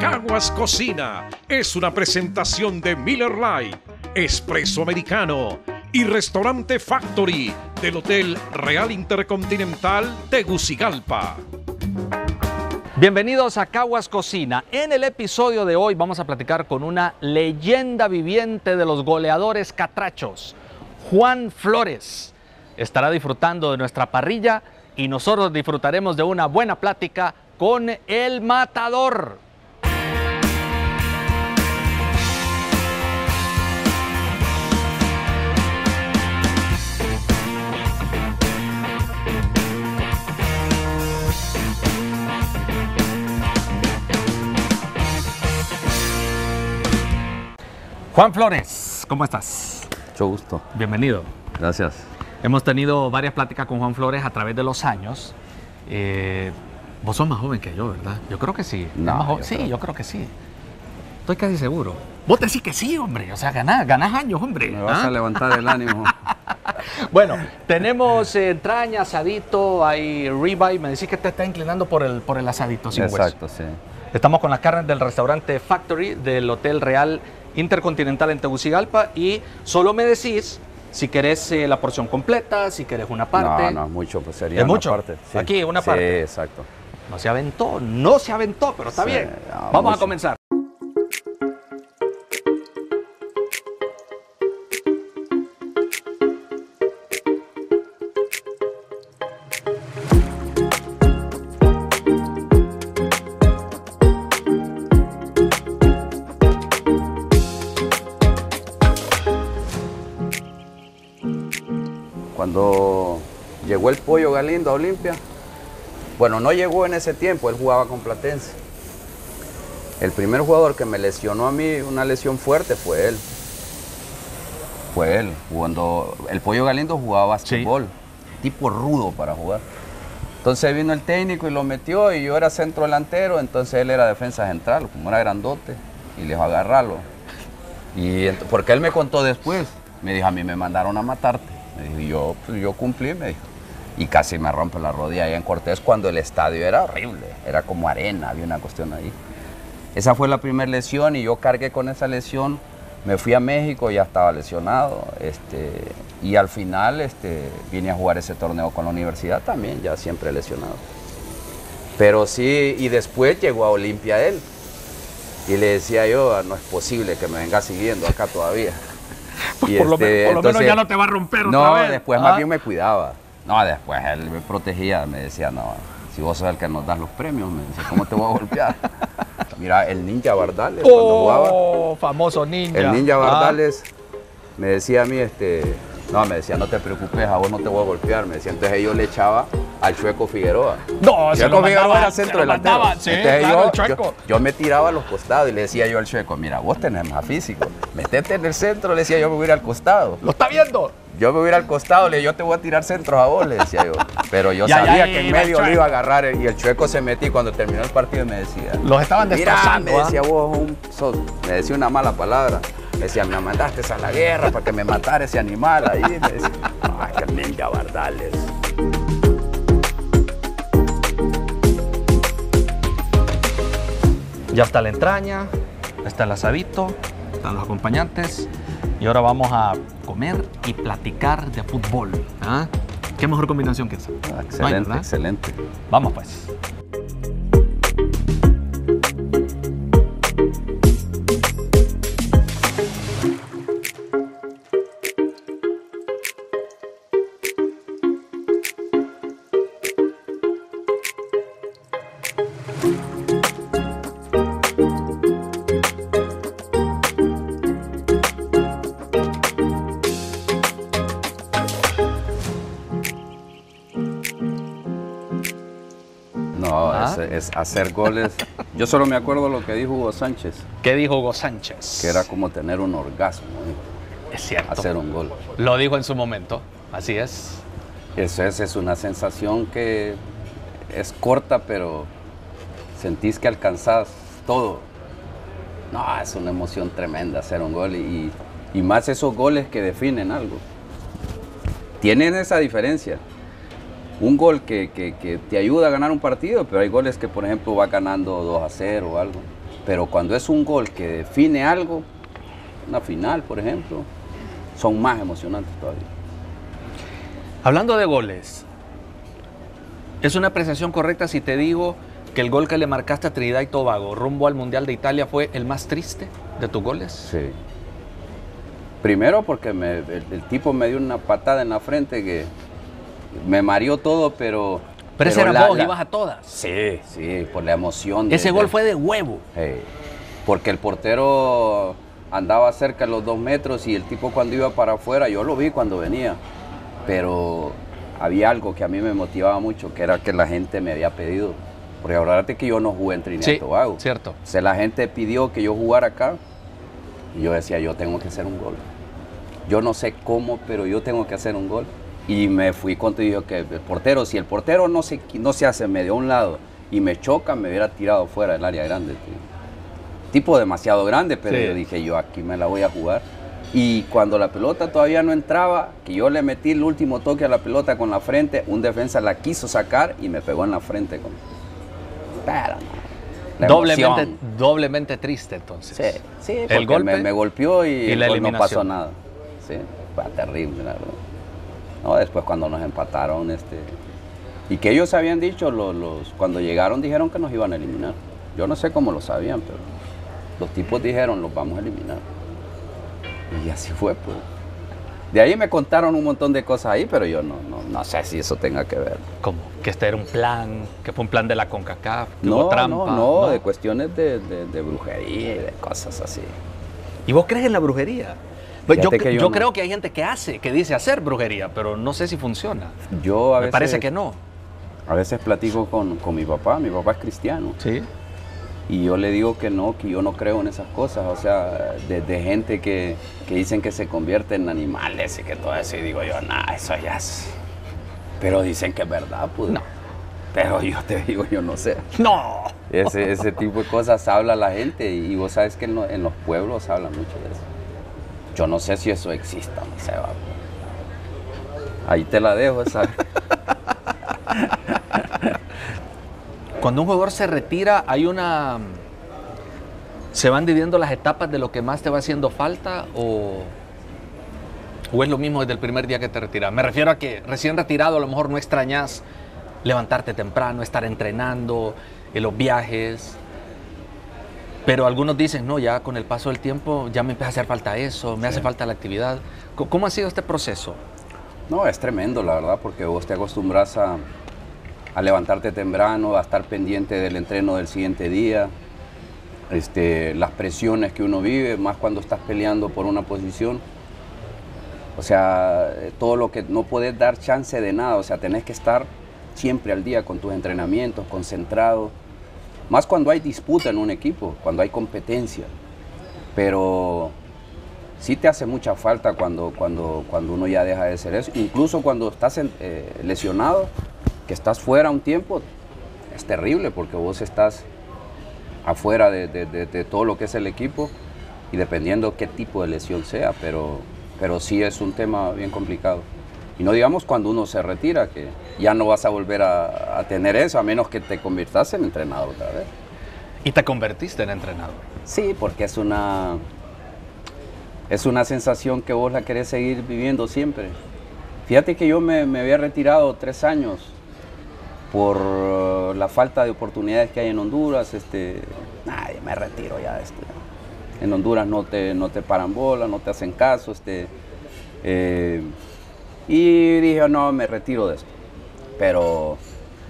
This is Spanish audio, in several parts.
Caguas Cocina es una presentación de Miller Lite, Espresso Americano y Restaurante Factory del Hotel Real Intercontinental Tegucigalpa. Bienvenidos a Caguas Cocina. En el episodio de hoy vamos a platicar con una leyenda viviente de los goleadores catrachos, Juan Flores. Estará disfrutando de nuestra parrilla y nosotros disfrutaremos de una buena plática con el matador. Juan Flores, ¿cómo estás? Mucho gusto. Bienvenido. Gracias. Hemos tenido varias pláticas con Juan Flores a través de los años. Eh, vos sos más joven que yo, ¿verdad? Yo creo que sí. No, Más jo- yo sí, creo- yo creo que sí. Estoy casi seguro. Vos decís que sí, hombre. O sea, ganás, ganás años, hombre. Me vas ¿Ah? a levantar el ánimo. Bueno, tenemos eh, entraña, asadito, hay ribeye. Me decís que te está inclinando por el, por el asadito sin hueso. Exacto, sí. Estamos con las carnes del restaurante Factory del Hotel Real Intercontinental en Tegucigalpa y solo me decís si querés eh, la porción completa, si querés una parte. No, no, mucho, pues sería ¿Es una mucho? parte. sí. Aquí, una Sí, parte. exacto. No se aventó, no se aventó, pero está Sí, bien. no, Vamos a comenzar. Cuando llegó el pollo Galindo a Olimpia, bueno, no llegó en ese tiempo, él jugaba con Platense. El primer jugador que me lesionó a mí, una lesión fuerte, fue él. Fue él. Cuando el pollo Galindo jugaba básquetbol, tipo rudo para jugar. Entonces vino el técnico y lo metió y yo era centro delantero, entonces él era defensa central, como era grandote, y le dijo agarrarlo. Y porque él me contó después, me dijo, a mí me mandaron a matarte. Y yo, pues, yo cumplí, me dijo. Y casi me rompe la rodilla ahí en Cortés cuando el estadio era horrible, era como arena, había una cuestión ahí. Esa fue la primera lesión y yo cargué con esa lesión. Me fui a México, ya estaba lesionado. Este, y al final este, vine a jugar ese torneo con la universidad también, ya siempre lesionado. Pero sí, y después llegó a Olimpia él. Y le decía yo, "Ah, no es posible que me venga siguiendo acá todavía. Y por lo, este, men- por lo menos ya no te va a romper no, otra vez. después Ah. más bien me cuidaba. No, después él me protegía, me decía, no, si vos sos el que nos das los premios, me dice, ¿cómo te voy a golpear? Mira, el ninja Bardales, cuando jugaba, Oh, famoso ninja. el ninja Ah. Bardales me decía a mí, este, no, me decía, no te preocupes, a vos no te voy a golpear, me decía, entonces yo le echaba al Chueco Figueroa. No, se lo Figueroa era centro delantero. sí, Entonces claro, yo, yo- yo me tiraba a los costados y le decía yo al Chueco, mira, vos tenés más físico, metete en el centro, le decía yo me voy a ir al costado. ¿Lo está viendo? Yo me voy a ir al costado, le yo te voy a tirar centros a vos, le decía yo. Pero yo Ya, ya sabía que en medio lo Chueco. iba a agarrar y el chueco se metía y cuando terminó el partido me decía. Los estaban Mira, destrozando. me ¿ah? decía vos, un, sos-". me decía una mala palabra. Me decía, me mandaste a la guerra para que me matara ese animal ahí. Me decía, ay, qué ninja bardales. Ya está la entraña, está el asadito, están los acompañantes y ahora vamos a comer y platicar de fútbol. ¿ah? ¿Qué mejor combinación que esa? Ah, No hay, Excelente, excelente. Vamos pues. No, Ah. es, es hacer goles. Yo solo me acuerdo lo que dijo Hugo Sánchez, ¿Qué dijo Hugo Sánchez? que era como tener un orgasmo, ¿eh? Es cierto. hacer un gol. Lo dijo en su momento. Así es. Eso es, es una sensación que es corta, pero sentís que alcanzás todo. No, es una emoción tremenda hacer un gol y, y más esos goles que definen algo. Tienen esa diferencia. Un gol que, que- que te ayuda a ganar un partido, pero hay goles que, por ejemplo, va ganando 2 a 0 o algo. Pero cuando es un gol que define algo, una final, por ejemplo, son más emocionantes todavía. Hablando de goles, ¿es una apreciación correcta si te digo que el gol que le marcaste a Trinidad y Tobago rumbo al Mundial de Italia fue el más triste de tus goles? Sí. Primero porque me- el, el tipo me dio una patada en la frente que me mareó todo, pero... Pero, ese era la- vos, la- ibas a todas. Sí, sí, por la emoción. de- Ese gol de- fue de huevo. Porque el portero andaba cerca de los dos metros y el tipo cuando iba para afuera, yo lo vi cuando venía, pero había algo que a mí me motivaba mucho, que era que la gente me había pedido. Porque acuérdate que yo no jugué en Trinidad y Sí, Tobago. cierto. O sea, la gente pidió que yo jugara acá y yo decía, yo tengo que hacer un gol. Yo no sé cómo, pero yo tengo que hacer un gol. Y me fui contra y dije que el portero, si el portero no se, no se hace medio a un lado y me choca, me hubiera tirado fuera del área grande. tío. Tipo demasiado grande, pero Sí. yo dije, yo aquí me la voy a jugar. Y cuando la pelota todavía no entraba, que yo le metí el último toque a la pelota con la frente, un defensa la quiso sacar y me pegó en la frente. Con... Doblemente, doblemente triste entonces. Sí, sí, El porque golpe me, me golpeó y, y la no pasó nada. Sí, fue terrible, la verdad. No, después cuando nos empataron, este, y que ellos habían dicho, los, los- cuando llegaron dijeron que nos iban a eliminar. Yo no sé cómo lo sabían, pero los tipos dijeron, los vamos a eliminar. Y así fue, pues. De ahí me contaron un montón de cosas ahí, pero yo no, no, no sé si eso tenga que ver. Como que este era un plan, que fue un plan de la CONCACAF, que No, hubo trampa. no, no, de cuestiones de, de- de brujería y de cosas así. ¿Y vos crees en la brujería? Pues yo Fíjate que yo yo no. creo que hay gente que hace, que dice hacer brujería, pero no sé si funciona. Yo a Me veces, parece que no. A veces platico con, con mi papá, mi papá es cristiano, Sí. y yo le digo que no, que yo no creo en esas cosas, o sea, de, de gente que, que dicen que se convierte en animales y que todo eso, y digo yo, nah, eso ya es... Pero dicen que es verdad, pues. No. Pero yo te digo, yo no sé. No. Ese, ese tipo de cosas habla la gente, y vos sabes que en, lo- en los pueblos hablan mucho de eso. Yo no sé si eso exista, sé, va. Ahí te la dejo. Cuando un jugador se retira, hay una. ¿Se van dividiendo las etapas de lo que más te va haciendo falta o, o es lo mismo desde el primer día que te retiras? Me refiero a que recién retirado a lo mejor no extrañas levantarte temprano, estar entrenando, en los viajes. Pero algunos dicen, no, ya con el paso del tiempo ya me empieza a hacer falta eso, me hace falta la actividad. ¿Cómo ha sido este proceso? No, es tremendo, la verdad, porque vos te acostumbras a, a levantarte temprano, a estar pendiente del entreno del siguiente día, este, las presiones que uno vive, más cuando estás peleando por una posición. O sea, todo lo que no puedes dar chance de nada, o sea, tenés que estar siempre al día con tus entrenamientos, concentrado. Más cuando hay disputa en un equipo, cuando hay competencia. Pero sí te hace mucha falta cuando, cuando, cuando uno ya deja de ser eso. Incluso cuando estás eh, lesionado, que estás fuera un tiempo, es terrible porque vos estás afuera de, de- de- de todo lo que es el equipo y dependiendo qué tipo de lesión sea, pero, pero sí es un tema bien complicado. Y no digamos cuando uno se retira, que ya no vas a volver a, a tener eso, a menos que te conviertas en entrenador otra vez. Y te convertiste en entrenador. Sí, porque es una, es una sensación que vos la querés seguir viviendo siempre. Fíjate que yo me, me había retirado tres años por eh, la falta de oportunidades que hay en Honduras. Este, nadie me retiro ya. Este, en Honduras no te, no te paran bola, no te hacen caso. Este, eh, y dije, no, me retiro de esto. Pero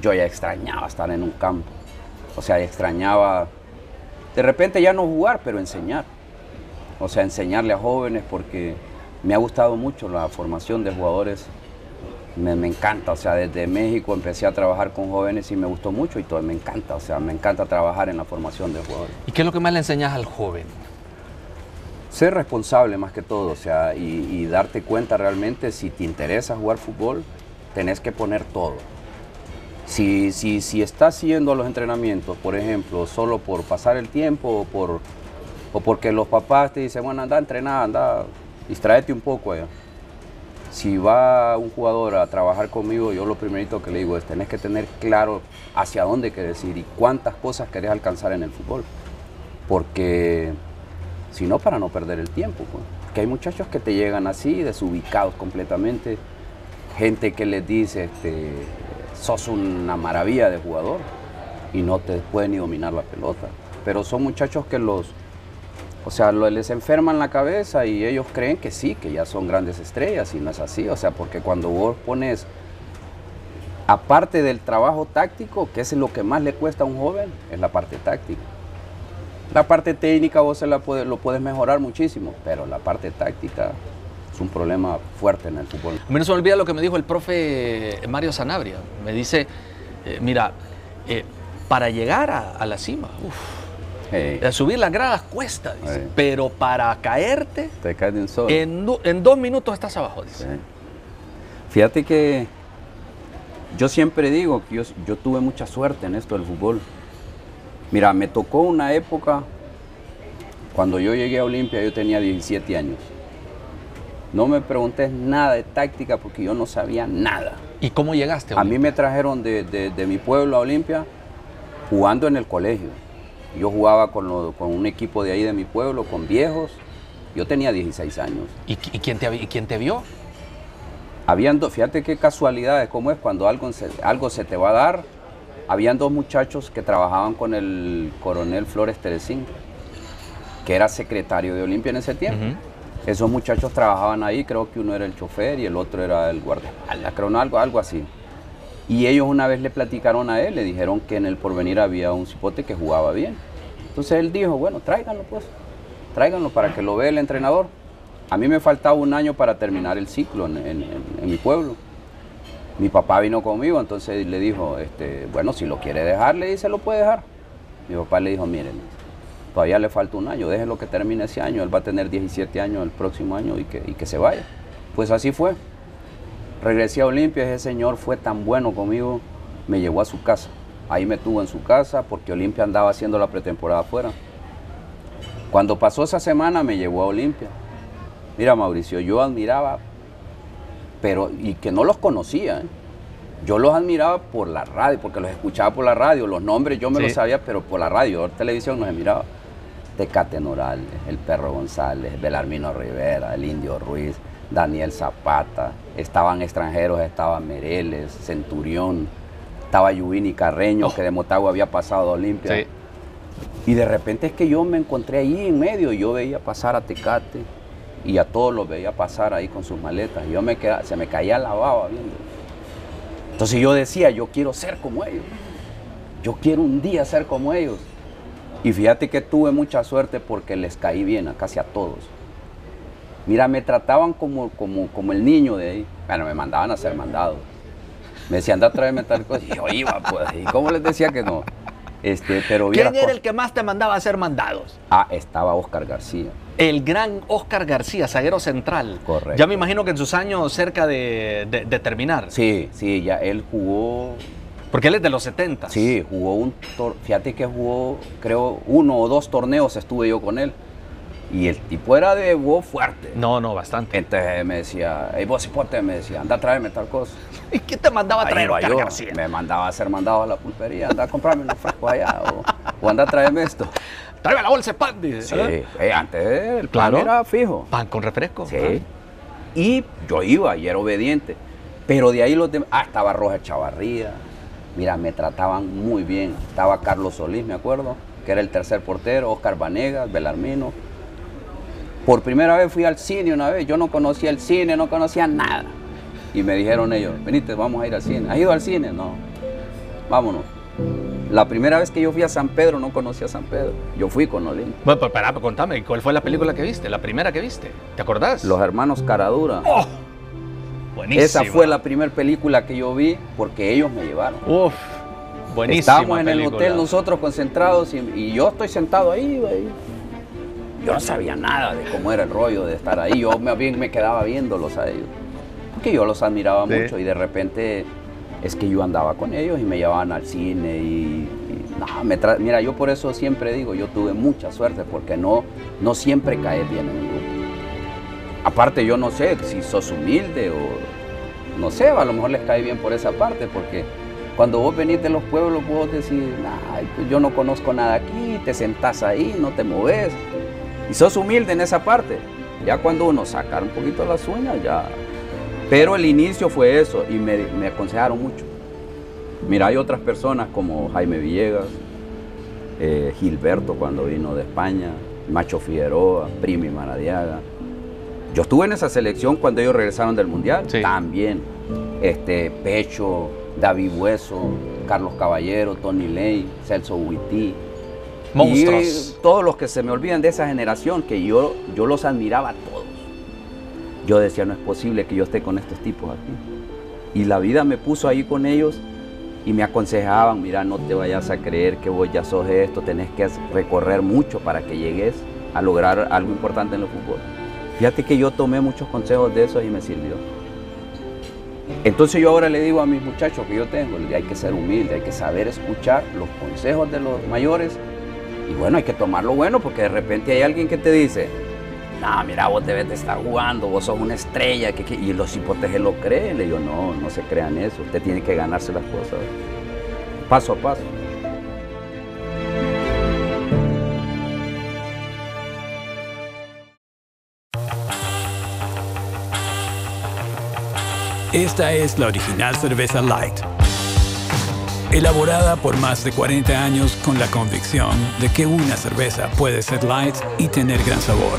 yo ya extrañaba estar en un campo. O sea, extrañaba de repente ya no jugar, pero enseñar. O sea, enseñarle a jóvenes porque me ha gustado mucho la formación de jugadores. Me, me encanta, o sea, desde México empecé a trabajar con jóvenes y me gustó mucho y todo, me encanta, o sea, me encanta trabajar en la formación de jugadores. ¿Y qué es lo que más le enseñas al joven? Ser responsable más que todo, o sea, y, darte cuenta realmente si te interesa jugar fútbol, tenés que poner todo. Si, si, si estás yendo los entrenamientos, por ejemplo, solo por pasar el tiempo o, por, o porque los papás te dicen, bueno, anda a entrenar, anda, distraete un poco allá. Si va un jugador a trabajar conmigo, yo lo primerito que le digo es, tenés que tener claro hacia dónde querés ir y cuántas cosas querés alcanzar en el fútbol. porque si no, para no perder el tiempo. Pues. Que hay muchachos que te llegan así, desubicados completamente, gente que les dice, este, sos una maravilla de jugador y no te pueden ni dominar la pelota. Pero son muchachos que los, o sea, les enferman la cabeza y ellos creen que sí, que ya son grandes estrellas y no es así. O sea, porque cuando vos pones, aparte del trabajo táctico, que es lo que más le cuesta a un joven, es la parte táctica. La parte técnica vos se la lo puedes mejorar muchísimo, pero la parte táctica es un problema fuerte en el fútbol. A mí no se me olvida lo que me dijo el profe Mario Sanabria. Me dice, eh, mira, eh, para llegar a, la cima, subir las gradas cuesta, pero para caerte, Te caes de un solo. En, en, dos minutos estás abajo. Dice. Fíjate que yo siempre digo que yo, yo tuve mucha suerte en esto del fútbol. Mira, me tocó una época, cuando yo llegué a Olimpia yo tenía 17 años. No me preguntes nada de táctica porque yo no sabía nada. ¿Y cómo llegaste? A, mí me trajeron de, mi pueblo a Olimpia jugando en el colegio. Yo jugaba con, un equipo de ahí de mi pueblo, con viejos. Yo tenía 16 años. ¿Y, quién, te, quién te vio? Habían dos, fíjate qué casualidades, cómo es cuando algo se, algo se te va a dar habían dos muchachos que trabajaban con el coronel Flores Teresín, que era secretario de Olimpia en ese tiempo. Esos muchachos trabajaban ahí, creo que uno era el chofer y el otro era el guardaespaldas, creo algo, algo así. Y ellos una vez le platicaron a él, le dijeron que en el porvenir había un cipote que jugaba bien. Entonces él dijo, bueno, tráiganlo pues, tráiganlo para que lo vea el entrenador. A mí me faltaba un año para terminar el ciclo en mi pueblo. Mi papá vino conmigo, entonces le dijo, este, bueno, si lo quiere dejar, le dice, lo puede dejar. Mi papá le dijo, miren, todavía le falta un año, déjelo que termine ese año, él va a tener 17 años el próximo año y que, y que se vaya. Pues así fue. Regresé a Olimpia, ese señor fue tan bueno conmigo, me llevó a su casa. Ahí me tuvo en su casa porque Olimpia andaba haciendo la pretemporada afuera. Cuando pasó esa semana me llevó a Olimpia. Mira Mauricio, yo admiraba pero y que no los conocía. ¿eh? Yo los admiraba por la radio, porque los escuchaba por la radio, los nombres yo me los sabía, pero por la radio, por televisión no se miraba. Tecate Norales, el Perro González, Belarmino Rivera, el Indio Ruiz, Daniel Zapata, estaban extranjeros, estaba Mereles, Centurión, estaba Yuvini Carreño, oh. que de Motagua había pasado a Olimpia. Y de repente es que yo me encontré ahí en medio, yo veía pasar a Tecate, y a todos los veía pasar ahí con sus maletas. Y yo me quedaba, se me caía la baba viendo. Entonces yo decía, yo quiero ser como ellos. Yo quiero un día ser como ellos. Y fíjate que tuve mucha suerte porque les caí bien a casi a todos. Mira, me trataban como, como, como el niño de ahí. Bueno, me mandaban a ser mandado. Me decían, anda a traerme tal cosa. Y yo iba, pues. ¿Y cómo les decía que no? Este, pero ¿Quién era el que más te mandaba a ser mandados? Ah, estaba Oscar García. El gran Oscar García, zaguero central. Correcto. Ya me imagino que en sus años cerca de, terminar. Sí, sí, ya él jugó. Porque él es de los 70. Sí, jugó un. Fíjate que jugó, creo, uno o dos torneos estuve yo con él. Y el tipo era de voz fuerte. No, no, bastante. Entonces me decía, hey, vos hipote, me decía, anda a traerme tal cosa. ¿Y qué te mandaba a traer? Ahí yo, me mandaba a hacer mandados a la pulpería, anda a comprarme unos frescos allá, o, anda a traerme esto. Tráeme la bolsa de pan, dice. Sí, eh, antes el pan era fijo. Pan con refresco. Sí. Y yo iba y era obediente. Pero de ahí los demás, ah, estaba Roja Chavarría. Mira, me trataban muy bien. Estaba Carlos Solís, me acuerdo, que era el tercer portero, Oscar Vanegas, Belarmino por primera vez fui al cine una vez, yo no conocía el cine, no conocía nada. Y me dijeron ellos, venite, vamos a ir al cine. ¿Has ido al cine? No. Vámonos. La primera vez que yo fui a San Pedro no conocía a San Pedro. Yo fui con Olin. Bueno, pues espera, pues contame, ¿cuál fue la película que viste? La primera que viste. ¿Te acordás? Los hermanos Caradura. ¡Oh! Buenísima. Esa fue la primera película que yo vi porque ellos me llevaron. Uf, buenísima. Estábamos en el hotel nosotros concentrados y, y yo estoy sentado ahí, güey yo no sabía nada de cómo era el rollo de estar ahí. Yo bien me quedaba viéndolos a ellos. Porque yo los admiraba mucho y de repente es que yo andaba con ellos y me llevaban al cine y, mira, yo por eso siempre digo, yo tuve mucha suerte porque no, no siempre cae bien en un grupo. Aparte yo no sé si sos humilde o no sé, a lo mejor les cae bien por esa parte porque Cuando vos venís de los pueblos, vos decís, "Ay, pues yo no conozco nada aquí, te sentás ahí, no te moves. Y sos humilde en esa parte. Ya cuando uno saca un poquito las uñas, ya. Pero el inicio fue eso y me, me aconsejaron mucho. Mira, hay otras personas como Jaime Villegas, eh, Gilberto cuando vino de España, Macho Figueroa, Primi Maradiaga. Yo estuve en esa selección cuando ellos regresaron del Mundial, Sí. también. Este, Pecho, David Hueso, Carlos Caballero, Tony Ley, Celso Huití. Monstruos. Y todos los que se me olvidan de esa generación, que yo, yo los admiraba a todos. Yo decía, no es posible que yo esté con estos tipos aquí. Y la vida me puso ahí con ellos y me aconsejaban, mira, no te vayas a creer que vos ya sos esto, tenés que recorrer mucho para que llegues a lograr algo importante en el fútbol. Fíjate que yo tomé muchos consejos de esos y me sirvió. Entonces yo ahora le digo a mis muchachos que yo tengo, hay que ser humilde, hay que saber escuchar los consejos de los mayores y bueno, hay que tomar lo bueno porque de repente hay alguien que te dice, no, mira, vos debes de estar jugando, vos sos una estrella, que, que-". y los hipotejes lo creen. Le digo, no, no se crean eso, usted tiene que ganarse las cosas paso a paso. Esta es la original cerveza Light. Elaborada por más de 40 años con la convicción de que una cerveza puede ser light y tener gran sabor.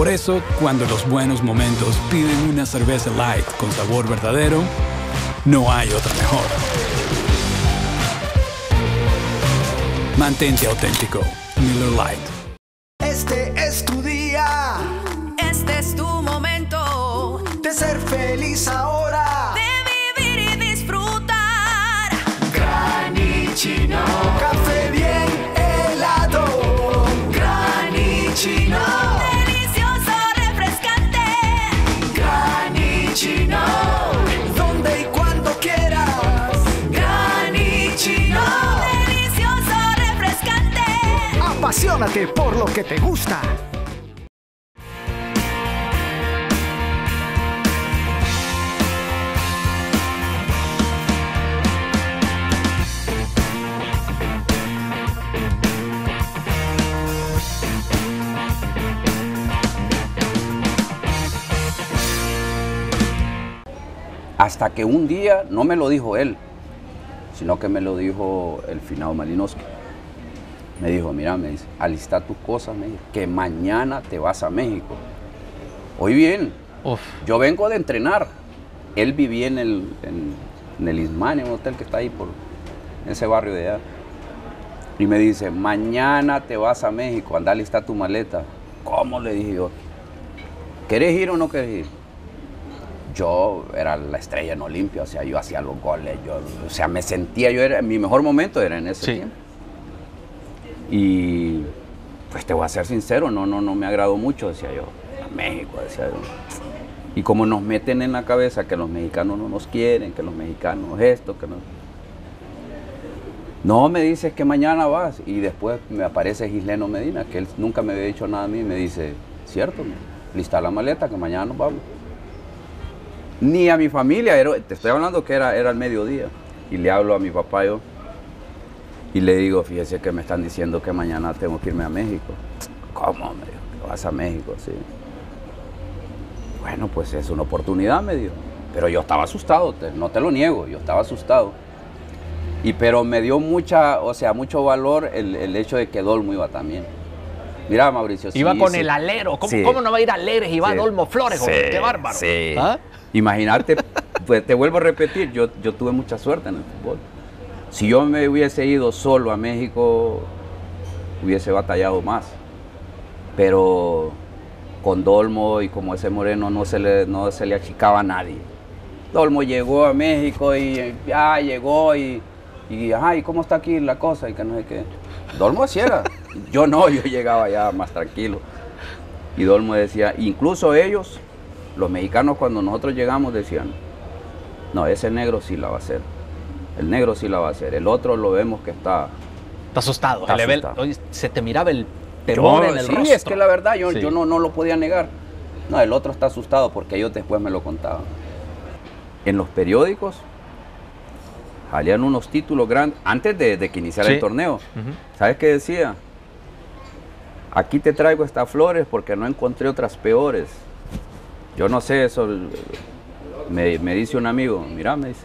Por eso, cuando los buenos momentos piden una cerveza light con sabor verdadero, no hay otra mejor. Mantente auténtico. Miller Light. Este es tu día Por lo que te gusta. Hasta que un día, no me lo dijo él, sino que me lo dijo el finado Malinowski. Me dijo, mira, me dice, alista tus cosas, me dijo, que mañana te vas a México. Hoy bien, Uf. yo vengo de entrenar. Él vivía en el, en, en el un hotel que está ahí por ese barrio de allá. Y me dice, mañana te vas a México, anda a alistar tu maleta. ¿Cómo? Le dije yo. ¿Querés ir o no querés ir? Yo era la estrella en Olimpia, o sea, yo hacía los goles, yo, o sea, me sentía, yo era, mi mejor momento era en ese Sí. tiempo. Y pues te voy a ser sincero, no, no, no me agradó mucho, decía yo, a México, decía yo. Y como nos meten en la cabeza que los mexicanos no nos quieren, que los mexicanos esto, que no. No, me dices que mañana vas. Y después me aparece Gisleno Medina, que él nunca me había dicho nada a mí, me dice, cierto, lista la maleta, que mañana nos vamos. Ni a mi familia, te estoy hablando que era, era el mediodía. Y le hablo a mi papá yo. Y le digo, fíjese que me están diciendo que mañana tengo que irme a México. ¿Cómo? Me dijo, "Que vas a México, sí. Bueno, pues es una oportunidad, me dijo. Pero yo estaba asustado, te- no te lo niego, yo estaba asustado. Y pero me dio mucha, o sea, mucho valor el, el hecho de que Dolmo iba también. Mira, Mauricio. Iba sí, con sí. el alero. ¿Cómo, Sí. cómo no va a ir Aleres y va. Dolmo Flores? ¡Qué bárbaro! sí. ¿Ah? Imagínate, pues te vuelvo a repetir, yo, yo tuve mucha suerte en el fútbol. Si yo me hubiese ido solo a México, hubiese batallado más. Pero con Dolmo y como ese moreno no se le, no se le achicaba a nadie. Dolmo llegó a México y ya llegó y, y, ajá, ¿y cómo está aquí la cosa? Y que no sé qué. Dolmo así era. Yo no, yo llegaba ya más tranquilo. Y Dolmo decía, incluso ellos, los mexicanos cuando nosotros llegamos decían, no, ese negro sí la va a hacer. El negro sí la va a hacer. El otro lo vemos que está... Está asustado. Está Se el- asustado. te miraba el temor Yo- en el sí, rostro. es que la verdad yo, Sí. yo no, no lo podía negar. No, el otro está asustado porque ellos después me lo contaban. en los periódicos salían unos títulos grandes antes de, de que iniciara Sí. el torneo. ¿Sabes qué decía? Aquí te traigo estas flores porque no encontré otras peores. Yo no sé, eso me, me dice un amigo, mira, me dice,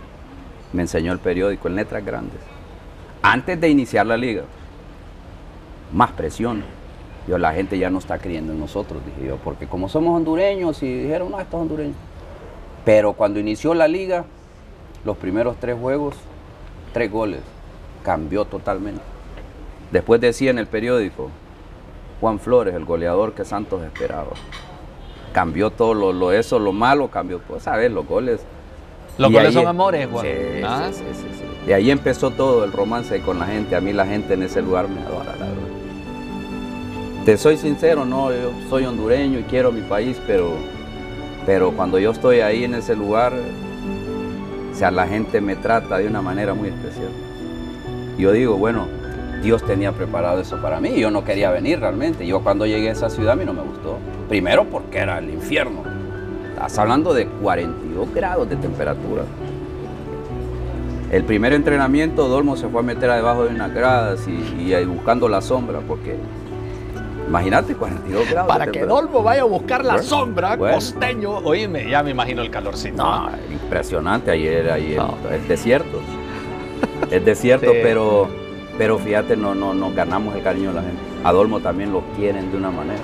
me enseñó el periódico en letras grandes. Antes de iniciar la liga, más presión. Yo, la gente ya no está creyendo en nosotros, dije yo, porque como somos hondureños y dijeron, no, estos hondureños. Pero cuando inició la liga, los primeros tres juegos, tres goles, cambió totalmente. Después decía en el periódico, Juan Flores, el goleador que Santos esperaba. Cambió todo lo, lo eso, lo malo, cambió, pues sabes, los goles. Los goles son amores, Juan. Sí, Ah. sí, sí, sí. Y ahí empezó todo el romance con la gente. A mí la gente en ese lugar me adora, la verdad. Te soy sincero, no, yo soy hondureño y quiero mi país, pero, pero cuando yo estoy ahí en ese lugar, o sea, la gente me trata de una manera muy especial. Yo digo, bueno, Dios tenía preparado eso para mí. Yo no quería venir realmente. Yo cuando llegué a esa ciudad a mí no me gustó. Primero porque era el infierno. Estás hablando de 42 grados de temperatura. El primer entrenamiento, Dolmo se fue a meter debajo de unas gradas y, y ahí buscando la sombra, porque imagínate 42 grados. Para que. Dolmo vaya a buscar la Bueno, sombra, bueno. costeño. Oíme, ya me imagino el calorcito. No, impresionante ayer, ayer No. el desierto. Es desierto, Sí. pero, pero fíjate, no, no, nos ganamos el cariño de la gente. A Dolmo también lo quieren de una manera.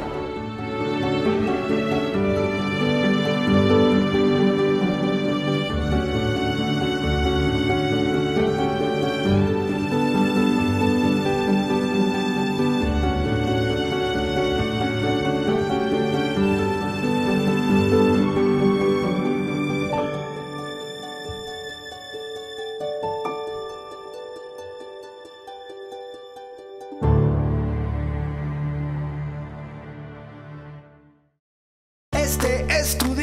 Es tu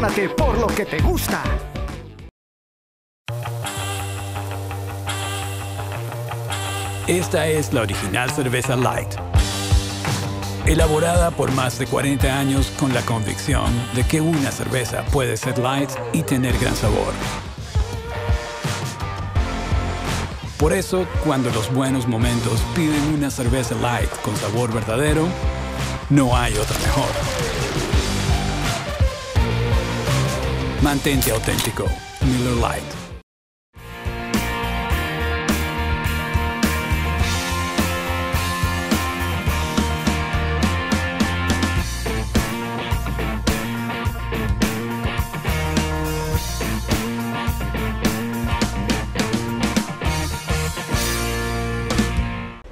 Por lo que te gusta. Esta es la original cerveza Light. Elaborada por más de 40 años con la convicción de que una cerveza puede ser light y tener gran sabor. Por eso, cuando los buenos momentos piden una cerveza light con sabor verdadero, no hay otra mejor. Mantente auténtico. Miller Lite.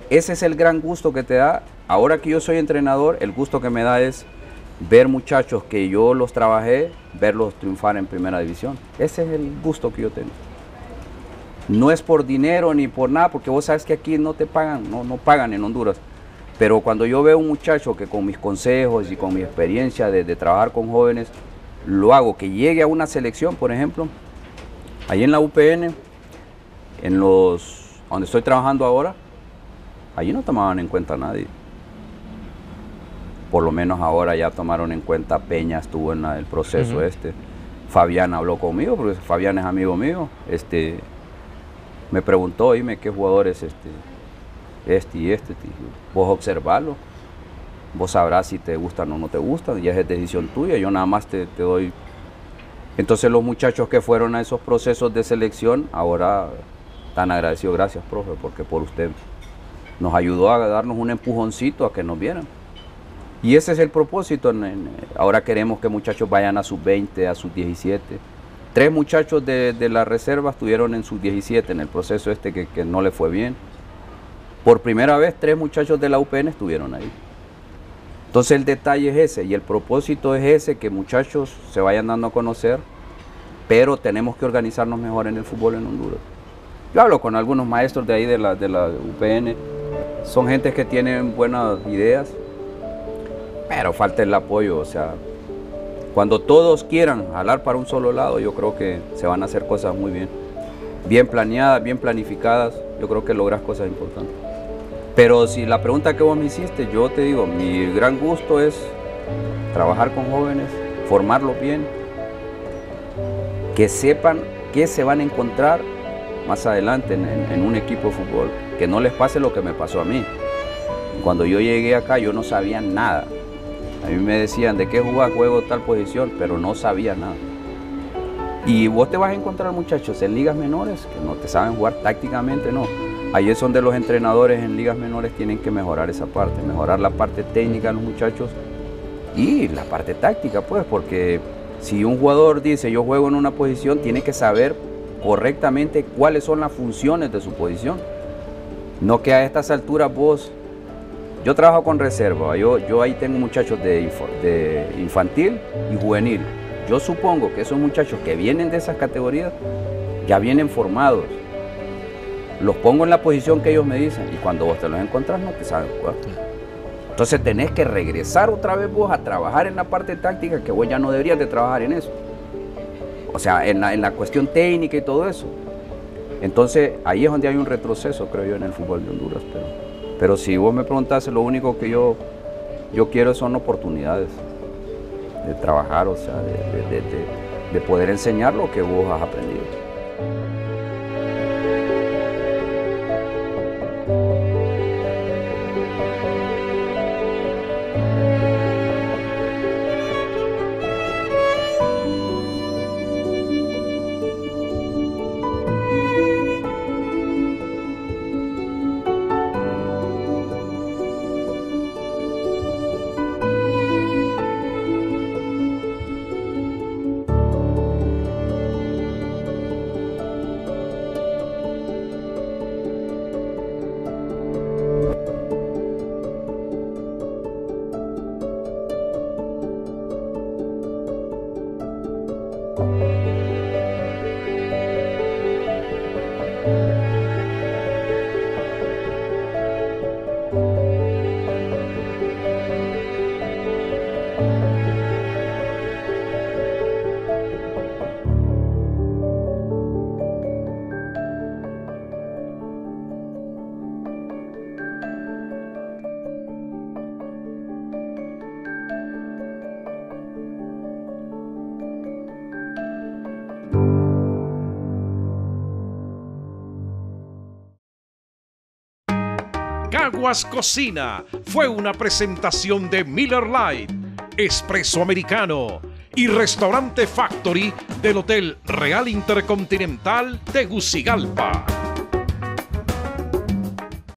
Ese es el gran gusto que te da. Ahora que yo soy entrenador, el gusto que me da es ver muchachos que yo los trabajé, verlos triunfar en primera división. Ese es el gusto que yo tengo. No es por dinero ni por nada, porque vos sabes que aquí no te pagan, no, no pagan en Honduras. Pero cuando yo veo un muchacho que con mis consejos y con mi experiencia de, de trabajar con jóvenes, lo hago que llegue a una selección, por ejemplo, ahí en la UPN, en los donde estoy trabajando ahora, allí no tomaban en cuenta a nadie. Por lo menos ahora ya tomaron en cuenta Peña, estuvo en la- el proceso este. Fabián habló conmigo, porque Fabián es amigo mío. Este, me preguntó, dime qué jugadores este, este y este. Dije, Vos observarlo. Vos sabrás si te gustan o no te gustan. Ya es decisión tuya. Yo nada más te, te doy. Entonces los muchachos que fueron a esos procesos de selección, ahora están agradecidos. Gracias, profe, porque por usted nos ayudó a darnos un empujoncito a que nos vieran. Y ese es el propósito. ahora queremos que muchachos vayan a sus 20, a sus 17. Tres muchachos de, de la reserva estuvieron en sus 17 en el proceso este que, no le fue bien. Por primera vez, tres muchachos de la UPN estuvieron ahí. Entonces el detalle es ese y el propósito es ese, que muchachos se vayan dando a conocer, pero tenemos que organizarnos mejor en el fútbol en Honduras. Yo hablo con algunos maestros de ahí de la, de la UPN. Son gente que tienen buenas ideas, pero falta el apoyo. O sea, cuando todos quieran jalar para un solo lado, yo creo que se van a hacer cosas muy bien. Bien planeadas, bien planificadas, yo creo que logras cosas importantes. Pero si la pregunta que vos me hiciste, yo te digo, mi gran gusto es trabajar con jóvenes, formarlos bien, que sepan qué se van a encontrar más adelante en, en- un equipo de fútbol, que no les pase lo que me pasó a mí. Cuando yo llegué acá yo no sabía nada. A mí me decían de qué jugar juego tal posición, pero no sabía nada. Y vos te vas a encontrar muchachos en ligas menores que no te saben jugar tácticamente, no. Ahí es donde los entrenadores en ligas menores tienen que mejorar esa parte, mejorar la parte técnica de los muchachos y la parte táctica, pues, porque si un jugador dice yo juego en una posición, tiene que saber correctamente cuáles son las funciones de su posición. No que a estas alturas vos, yo trabajo con reserva, yo, yo ahí tengo muchachos de, info- de infantil y juvenil. Yo supongo que esos muchachos que vienen de esas categorías ya vienen formados. Los pongo en la posición que ellos me dicen y cuando vos te los encontrás no te saben jugar. Entonces tenés que regresar otra vez vos a trabajar en la parte táctica que vos ya no deberías de trabajar en eso. O sea, en la, en la cuestión técnica y todo eso. Entonces ahí es donde hay un retroceso, creo yo, en el fútbol de Honduras. Pero, pero si vos me preguntás, lo único que yo, yo quiero son oportunidades de trabajar, o sea, de, de- de- de- de poder enseñar lo que vos has aprendido. Cocina fue una presentación de Miller Lite, Espresso Americano y Restaurante Factory del Hotel Real Intercontinental Tegucigalpa.